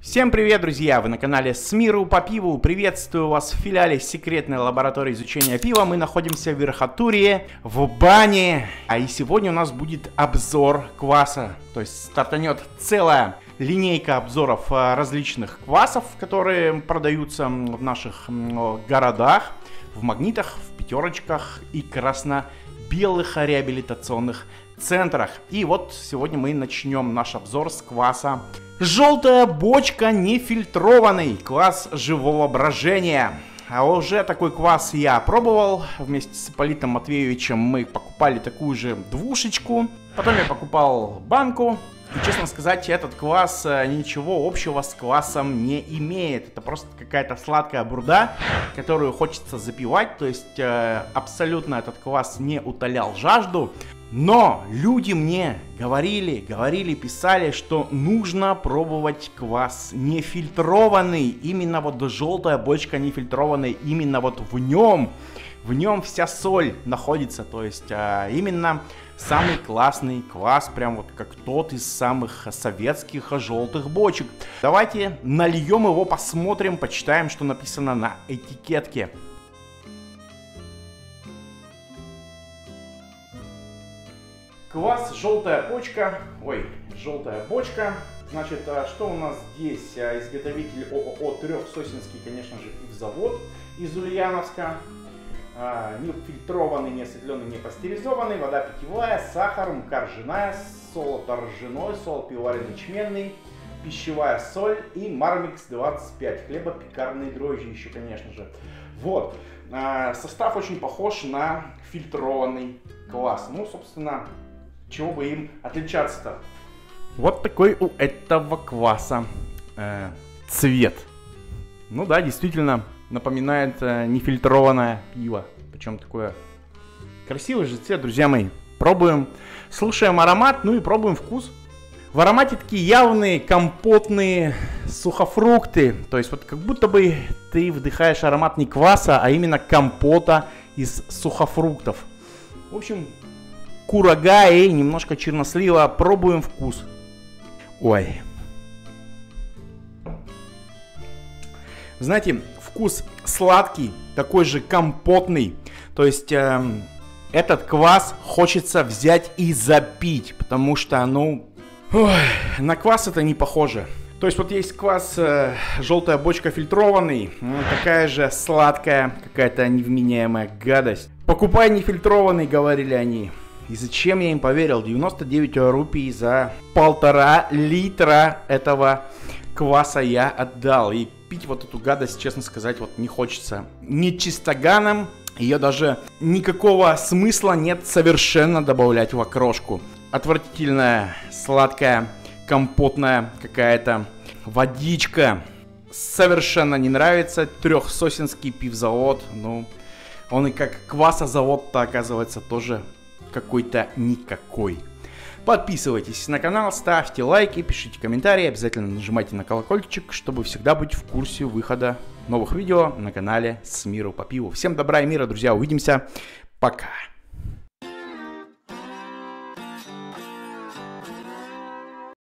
Всем привет, друзья! Вы на канале С миру по пиву. Приветствую вас в филиале секретной лаборатории изучения пива. Мы находимся в Верхотурье, в бане. А и сегодня у нас будет обзор кваса. То есть стартанет целая линейка обзоров а, различных квасов, которые продаются в наших городах, в магнитах, в пятерочках и красно-белых реабилитационных центрах. И вот сегодня мы начнем наш обзор с кваса Желтая бочка нефильтрованный, класс живого брожения. А уже такой квас я пробовал. Вместе с Политом Матвеевичем мы покупали такую же двушечку. Потом я покупал банку. И, честно сказать, этот квас э, ничего общего с квасом не имеет. Это просто какая-то сладкая бурда, которую хочется запивать. То есть э, абсолютно этот квас не утолял жажду. Но люди мне говорили, говорили, писали, что нужно пробовать квас нефильтрованный. Именно вот желтая бочка нефильтрованная, именно вот в нем, в нем вся соль находится. То есть а, именно самый классный квас, прям вот как тот из самых советских желтых бочек. Давайте нальем его, посмотрим, почитаем, что написано на этикетке. Квас желтая почка. Ой, желтая бочка. Значит, а что у нас здесь? А, изготовитель ООО Трехсосинский, конечно же, завод из Ульяновска. А, не фильтрованный, не осветленный, не пастеризованный. Вода питьевая, сахар, мука ржаная, солод ржаной, сол пивоваренный ячменный, пищевая соль и Мармикс 25. Хлеба пекарные дрожжи еще, конечно же. Вот. Состав очень похож на фильтрованный квас. Ну, собственно, чего бы им отличаться-то? Вот такой у этого кваса э, цвет. Ну да, действительно, напоминает э, нефильтрованное пиво. Причем такое красивый же цвет, друзья мои. Пробуем, слушаем аромат, ну и пробуем вкус. В аромате такие явные компотные сухофрукты. То есть вот как будто бы ты вдыхаешь аромат не кваса, а именно компота из сухофруктов. В общем, курага и немножко чернослива. Пробуем вкус. Ой. Знаете, вкус сладкий, такой же компотный. То есть э, этот квас хочется взять и запить, потому что, ну, ой, на квас это не похоже. То есть вот есть квас э, желтая бочка фильтрованный, ну, такая же сладкая, какая-то невменяемая гадость. Покупай нефильтрованный, говорили они. И зачем я им поверил? 99 рупий за полтора литра этого кваса я отдал. И пить вот эту гадость, честно сказать, вот не хочется. Не чистоганом, ее даже никакого смысла нет совершенно добавлять в окрошку. Отвратительная, сладкая, компотная какая-то водичка. Совершенно не нравится. Трехсосинский пивзавод. Ну, он и как квасозавод-то оказывается тоже какой-то никакой. Подписывайтесь на канал, ставьте лайки, пишите комментарии, обязательно нажимайте на колокольчик, чтобы всегда быть в курсе выхода новых видео на канале С миру по пиву. Всем добра и мира, друзья, увидимся, пока!